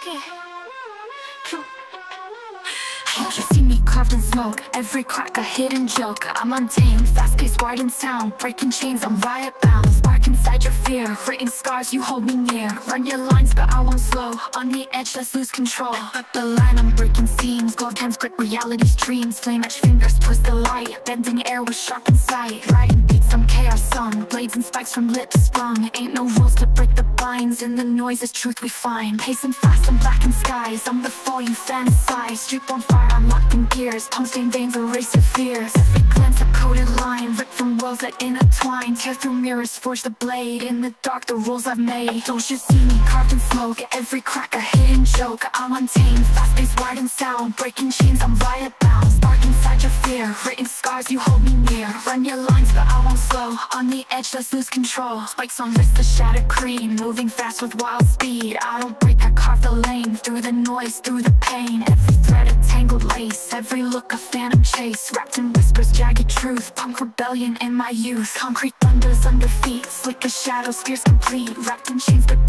sticky. You see me carved in smoke, every crack a hidden joke. I'm untamed, fast-paced, wide and sound. Breaking chains, I'm riot bound. Spark inside your fear, written scars, you hold me near. Run your lines, but I won't slow. On the edge, let's lose control. Up The line, I'm breaking seams. Gold hands grip reality's dreams. Flame edge fingers, twist the light. Bending air with sharpened sight Writing beats, I'm chaos Blades and spikes from lips sprung. Ain't no rules to break the binds. In the noise is truth we find. Pacing fast on blackened skies. I'm the you fantasize Street on fire, I'm locked in gears. Tongue-stained veins erase your fears. Every glance a coded line. Ripped from worlds that intertwine. Tear through mirrors, forge the blade. In the dark, the rules I've made. Don't you see me carved in smoke? Every crack a hidden joke. I'm untamed, fast-paced, wide and sound. Breaking chains, I'm riot bound. Spark fear Written scars, you hold me near. Run your lines, but I won't slow. On the edge, let's lose control. Spikes on wrist, the shattered cream. Moving fast with wild speed. I don't break, I carve the lane. Through the noise, through the pain. Every thread a tangled lace. Every look a phantom chase. Wrapped in whispers, jagged truth. Punk rebellion in my youth. Concrete thunders under feet. Slick as shadows, fears complete. Wrapped in chains but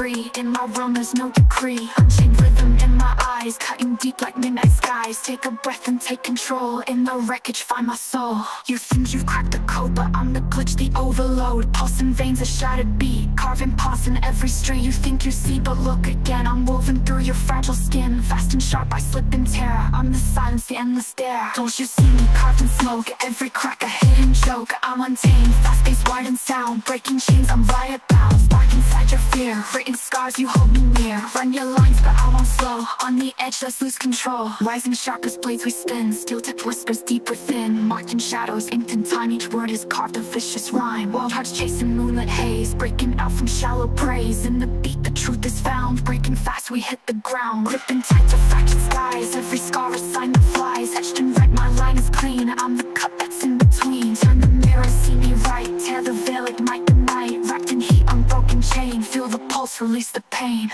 free. In my realm there's no decree. Unchained rhythm in my eyes Cutting deep like midnight skies. Take a breath and take control. In the wreckage find my soul. You think you've cracked the code But I'm the glitch, the overload. Pulsing veins, a shattered beat. Carving paths in every street. You think you see but look again. I'm woven through your fragile skin. Fast and sharp I slip and tear I'm the silence, the endless stare. Don't you see me carved in smoke? Every crack a hidden joke. I'm untamed, fast-paced, wide and sound. Breaking chains, I'm riot bound your fear Written scars, you hold me near. Run your lines but I won't slow. On the edge, let's lose control. Rising sharp as blades we spin. Steel tipped whispers deep within. Marked in shadows, inked in time. Each word is carved a vicious rhyme. Wild hearts chasing moonlit haze. Breaking out from shallow praise. In the beat the truth is found. Breaking fast we hit the ground. Gripping tight to fractured skies. Every scar a sign feel the pulse, release the pain.